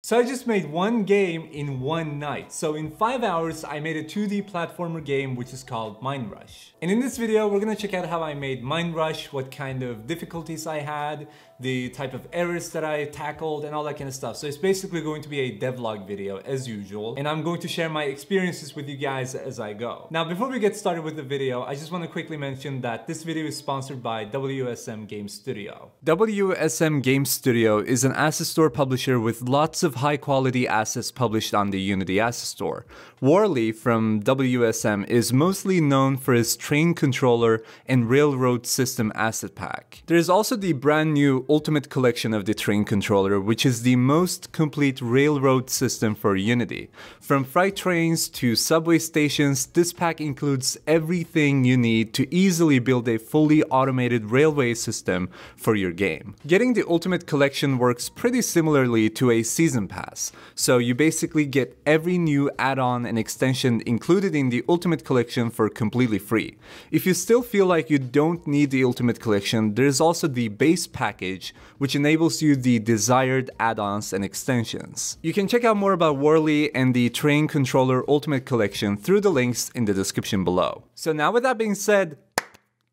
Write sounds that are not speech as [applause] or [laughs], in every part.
So I just made one game in one night. So in five hours, I made a 2D platformer game which is called Mine Rush. And in this video, we're gonna check out how I made Mine Rush, what kind of difficulties I had, the type of errors that I tackled and all that kind of stuff. So it's basically going to be a devlog video as usual. And I'm going to share my experiences with you guys as I go. Now, before we get started with the video, I just want to quickly mention that this video is sponsored by WSM Game Studio. WSM Game Studio is an asset store publisher with lots of high quality assets published on the Unity Asset Store. Warley from WSM is mostly known for his train controller and railroad system asset pack. There is also the brand new Ultimate Collection of the Train Controller, which is the most complete railroad system for Unity. From freight trains to subway stations, this pack includes everything you need to easily build a fully automated railway system for your game. Getting the Ultimate Collection works pretty similarly to a Season Pass, so you basically get every new add-on and extension included in the Ultimate Collection for completely free. If you still feel like you don't need the Ultimate Collection, there's also the base package which enables you the desired add-ons and extensions. You can check out more about Warley and the Train Controller Ultimate Collection through the links in the description below. So now with that being said,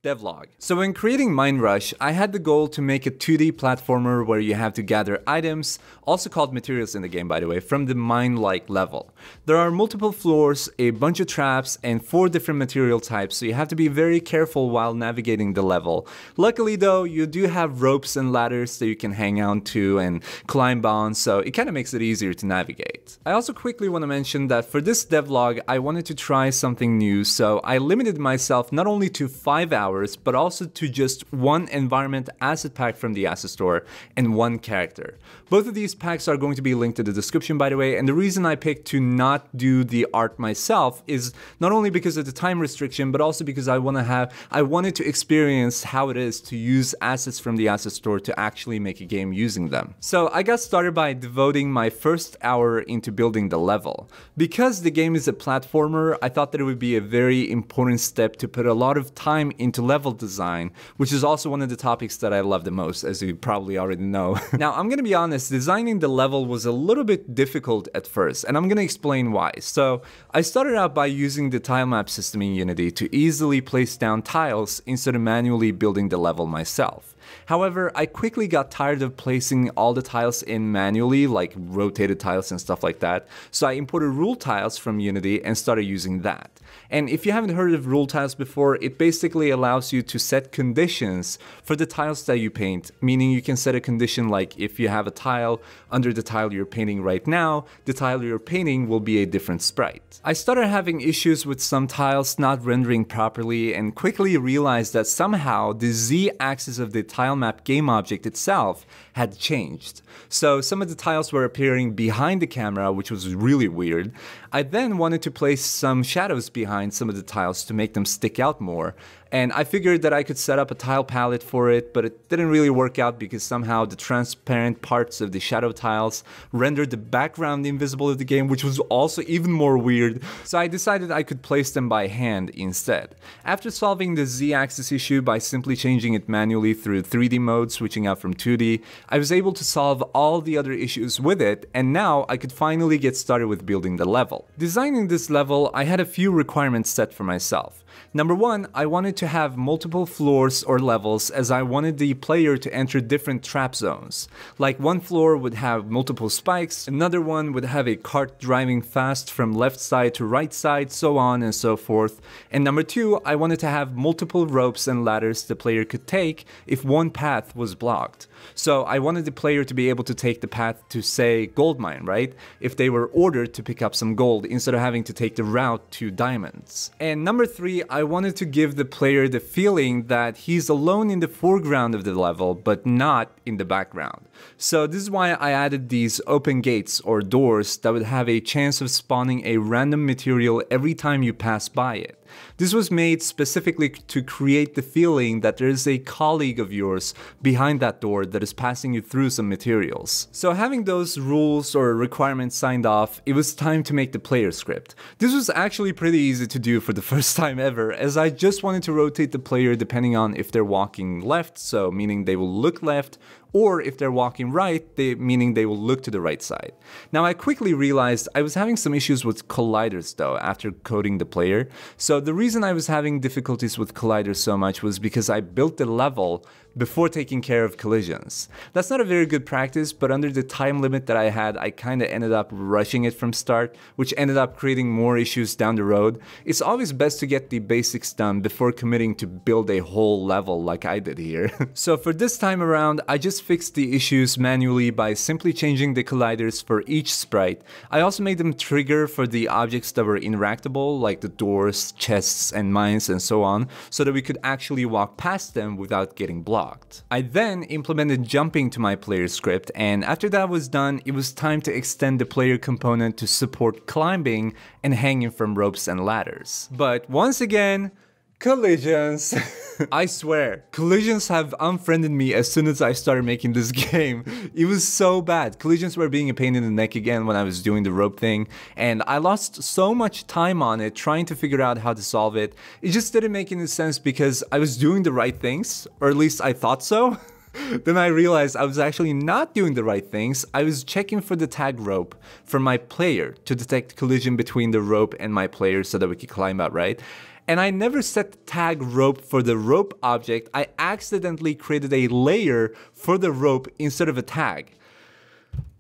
devlog. So when creating Mine Rush, I had the goal to make a 2D platformer where you have to gather items, also called materials in the game by the way, from the mine-like level. There are multiple floors, a bunch of traps, and four different material types, so you have to be very careful while navigating the level. Luckily though, you do have ropes and ladders that you can hang on to and climb on, so it kind of makes it easier to navigate. I also quickly want to mention that for this devlog, I wanted to try something new, so I limited myself not only to 5 hours, but also to just one environment asset pack from the asset store and one character. Both of these packs are going to be linked in the description by the way, and the reason I picked to not do the art myself is not only because of the time restriction, but also because I want to have, I wanted to experience how it is to use assets from the asset store to actually make a game using them. So I got started by devoting my first hour into building the level. Because the game is a platformer, I thought that it would be a very important step to put a lot of time into level design, which is also one of the topics that I love the most, as you probably already know. [laughs] now, I'm gonna be honest, designing the level was a little bit difficult at first, and I'm gonna explain why. So, I started out by using the tile map system in Unity to easily place down tiles instead of manually building the level myself. However, I quickly got tired of placing all the tiles in manually, like rotated tiles and stuff like that, so I imported rule tiles from Unity and started using that. And if you haven't heard of rule tiles before, it basically allows you to set conditions for the tiles that you paint, meaning you can set a condition like if you have a tile under the tile you're painting right now, the tile you're painting will be a different sprite. I started having issues with some tiles not rendering properly and quickly realized that somehow the z-axis of the tile map game object itself had changed. So some of the tiles were appearing behind the camera, which was really weird. I then wanted to place some shadows behind some of the tiles to make them stick out more. And I figured that I could set up a tile palette for it, but it didn't really work out because somehow the transparent parts of the shadow tiles rendered the background invisible of the game, which was also even more weird. So I decided I could place them by hand instead. After solving the z-axis issue by simply changing it manually through 3D mode, switching out from 2D, I was able to solve all the other issues with it, and now I could finally get started with building the level. Designing this level, I had a few requirements set for myself. Number one, I wanted to have multiple floors or levels as I wanted the player to enter different trap zones. Like one floor would have multiple spikes, another one would have a cart driving fast from left side to right side, so on and so forth. And number two, I wanted to have multiple ropes and ladders the player could take if one path was blocked. So I wanted the player to be able to take the path to say gold mine, right? If they were ordered to pick up some gold instead of having to take the route to diamonds. And number three, I wanted to give the player the feeling that he's alone in the foreground of the level, but not in the background. So this is why I added these open gates or doors that would have a chance of spawning a random material every time you pass by it. This was made specifically to create the feeling that there is a colleague of yours behind that door that is passing you through some materials. So having those rules or requirements signed off, it was time to make the player script. This was actually pretty easy to do for the [laughs] first time ever, as I just wanted to rotate the player depending on if they're walking left, so meaning they will look left, or if they're walking right, they, meaning they will look to the right side. Now I quickly realized I was having some issues with colliders though after coding the player. So the reason I was having difficulties with colliders so much was because I built the level before taking care of collisions. That's not a very good practice, but under the time limit that I had, I kinda ended up rushing it from start, which ended up creating more issues down the road. It's always best to get the basics done before committing to build a whole level like I did here. [laughs] so for this time around, I just fixed the issues manually by simply changing the colliders for each sprite. I also made them trigger for the objects that were interactable, like the doors, chests, and mines, and so on, so that we could actually walk past them without getting blocked. I then implemented jumping to my player script and after that was done, it was time to extend the player component to support climbing and hanging from ropes and ladders. But once again, Collisions. [laughs] [laughs] I swear, collisions have unfriended me as soon as I started making this [laughs] game. It was so bad. Collisions were being a pain in the neck again when I was doing the rope thing, and I lost so much time on it trying to figure out how to solve it. It just didn't make any sense because I was doing the right things, or at least I thought so. [laughs] [laughs] then I realized I was actually not doing the right things. I was checking for the tag rope for my player to detect collision between the rope and my player so that we could climb out, right? and I never set the tag rope for the rope object, I accidentally created a layer for the rope instead of a tag.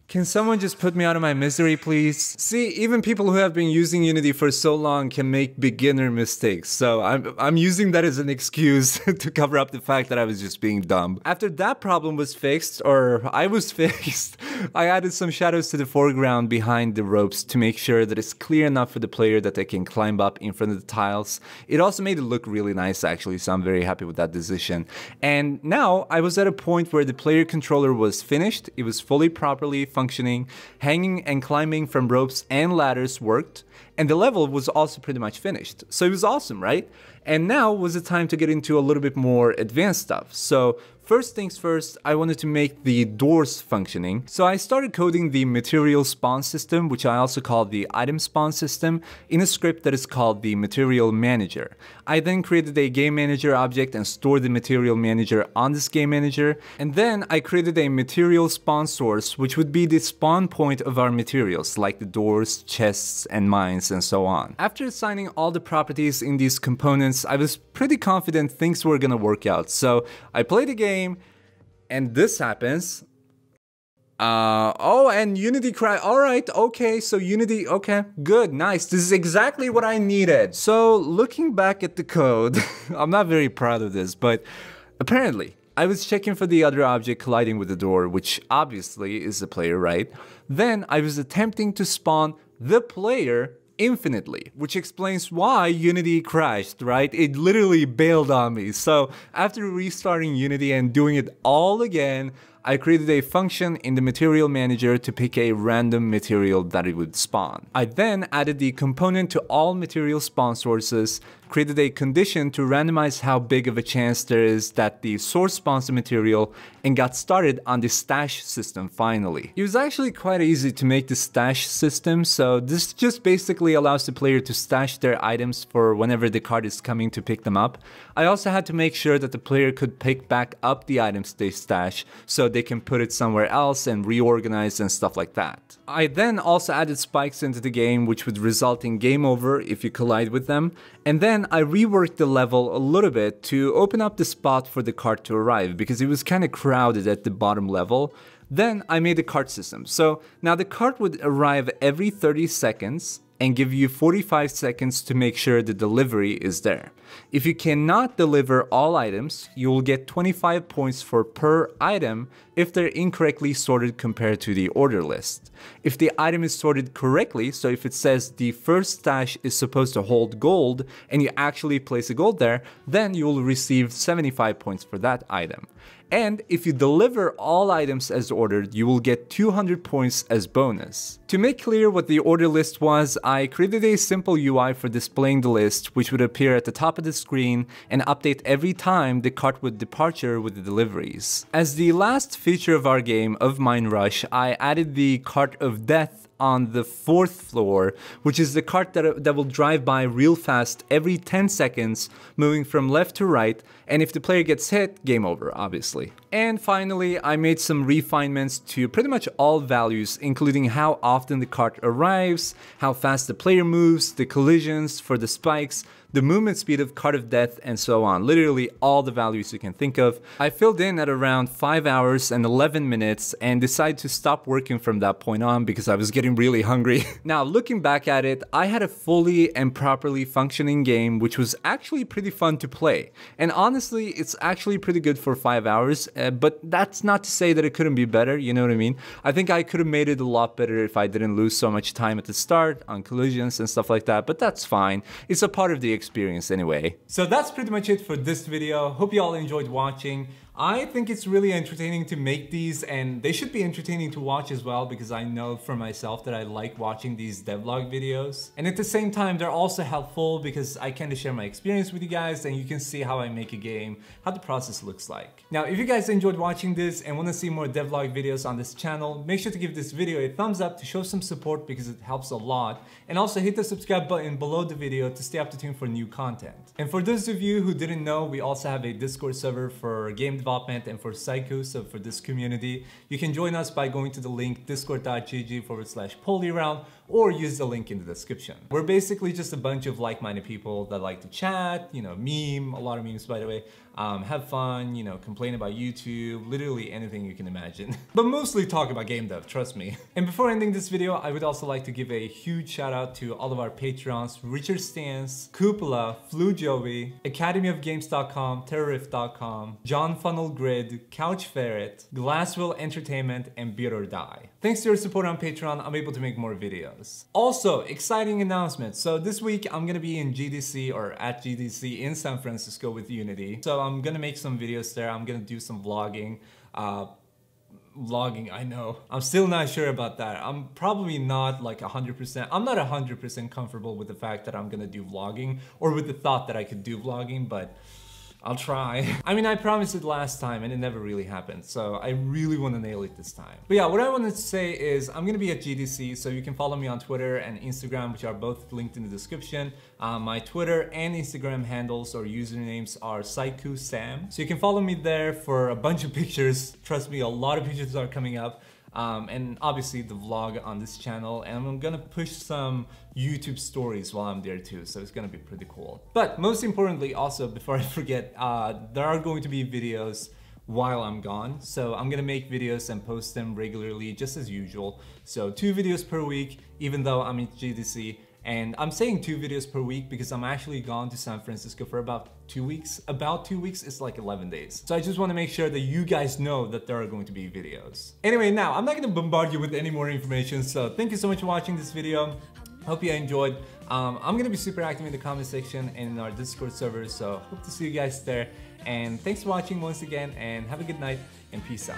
Can someone just put me out of my misery, please? See, even people who have been using Unity for so long can make beginner mistakes, so I'm, I'm using that as an excuse [laughs] to cover up the fact that I was just being dumb. After that problem was fixed, or I was [laughs] fixed, I added some shadows to the foreground behind the ropes to make sure that it's clear enough for the player that they can climb up in front of the tiles. It also made it look really nice actually, so I'm very happy with that decision. And now I was at a point where the player controller was finished, it was fully properly functioning, hanging and climbing from ropes and ladders worked, and the level was also pretty much finished. So it was awesome, right? And now was the time to get into a little bit more advanced stuff. So First things first, I wanted to make the doors functioning. So I started coding the material spawn system, which I also call the item spawn system, in a script that is called the material manager. I then created a game manager object and stored the material manager on this game manager. And then I created a material spawn source, which would be the spawn point of our materials, like the doors, chests, and mines, and so on. After assigning all the properties in these components, I was pretty confident things were gonna work out. So I play the game game and this happens. Uh, oh, and Unity cry. All right, okay, so Unity, okay, good, nice. This is exactly what I needed. So looking back at the code, [laughs] I'm not very proud of this, but apparently I was checking for the other object colliding with the door, which obviously is the player, right? Then I was attempting to spawn the player infinitely, which explains why Unity crashed, right? It literally bailed on me. So after restarting Unity and doing it all again, I created a function in the material manager to pick a random material that it would spawn. I then added the component to all material spawn sources, created a condition to randomize how big of a chance there is that the source the material, and got started on the stash system finally. It was actually quite easy to make the stash system, so this just basically allows the player to stash their items for whenever the card is coming to pick them up. I also had to make sure that the player could pick back up the items they stash, so they can put it somewhere else and reorganize and stuff like that. I then also added spikes into the game which would result in game over if you collide with them, and then I reworked the level a little bit to open up the spot for the cart to arrive because it was kind of crowded at the bottom level. Then I made a cart system. So now the cart would arrive every 30 seconds and give you 45 seconds to make sure the delivery is there. If you cannot deliver all items, you will get 25 points for per item if they're incorrectly sorted compared to the order list. If the item is sorted correctly, so if it says the first stash is supposed to hold gold and you actually place a gold there, then you will receive 75 points for that item. And if you deliver all items as ordered, you will get 200 points as bonus. To make clear what the order list was, I created a simple UI for displaying the list, which would appear at the top of the screen and update every time the cart would departure with the deliveries. As the last feature of our game of Mine Rush, I added the cart of death on the fourth floor, which is the cart that, that will drive by real fast every 10 seconds, moving from left to right, and if the player gets hit, game over, obviously. And finally, I made some refinements to pretty much all values, including how often the cart arrives, how fast the player moves, the collisions for the spikes, the movement speed of Cart of Death, and so on. Literally all the values you can think of. I filled in at around 5 hours and 11 minutes and decided to stop working from that point on because I was getting really hungry. [laughs] now, looking back at it, I had a fully and properly functioning game which was actually pretty fun to play. And honestly, it's actually pretty good for 5 hours, uh, but that's not to say that it couldn't be better, you know what I mean? I think I could have made it a lot better if I didn't lose so much time at the start on collisions and stuff like that, but that's fine. It's a part of the experience anyway. So that's pretty much it for this video. Hope you all enjoyed watching. I think it's really entertaining to make these and they should be entertaining to watch as well because I know for myself that I like watching these devlog videos. And at the same time, they're also helpful because I kind of share my experience with you guys and you can see how I make a game, how the process looks like. Now, if you guys enjoyed watching this and want to see more devlog videos on this channel, make sure to give this video a thumbs up to show some support because it helps a lot. And also hit the subscribe button below the video to stay up to tune for new content. And for those of you who didn't know, we also have a Discord server for game development and for Sykoo, so for this community. You can join us by going to the link discord.gg forward slash polyround or use the link in the description. We're basically just a bunch of like-minded people that like to chat, you know, meme, a lot of memes by the way, um, have fun, you know, complain about YouTube, literally anything you can imagine. [laughs] but mostly talk about game dev, trust me. [laughs] And before ending this video, I would also like to give a huge shout out to all of our Patreons, Richard Stans, Cupola, Flu Joey, academyofgames.com, terrorift.com, John Funnel Grid, Couch Ferret, Glasswell Entertainment, and Beat or Die. Thanks to your support on Patreon, I'm able to make more videos. Also, exciting announcement. So this week I'm gonna be in GDC or at GDC in San Francisco with Unity. So I'm gonna make some videos there. I'm gonna do some vlogging. Uh, vlogging, I know. I'm still not sure about that. I'm probably not like 100%, I'm not 100% comfortable with the fact that I'm gonna do vlogging or with the thought that I could do vlogging, but I'll try. [laughs] I mean, I promised it last time and it never really happened, so I really want to nail it this time. But yeah, what I wanted to say is I'm gonna be at GDC, so you can follow me on Twitter and Instagram, which are both linked in the description. Uh, my Twitter and Instagram handles or usernames are Sykoo Sam. So you can follow me there for a bunch of [laughs] pictures. Trust me, a lot of pictures are coming up um, and obviously the vlog on this channel and I'm gonna push some YouTube stories while I'm there too so it's gonna be pretty cool. But most importantly also before [laughs] I forget uh, there are going to be videos while I'm gone. So I'm gonna make videos and post them regularly just as usual. So two videos per week even though I'm in GDC and I'm saying two videos per week because I'm actually gone to San Francisco for about two weeks, about two weeks, it's like 11 days. So I just wanna make sure that you guys know that there are going to be videos. Anyway, now, I'm not gonna bombard you with any more information, so thank you so much for watching this video. Hope you enjoyed. Um, I'm gonna be super active in the comment section and in our Discord server, so hope to see you guys there. And thanks for watching once again, and have a good night, and peace out.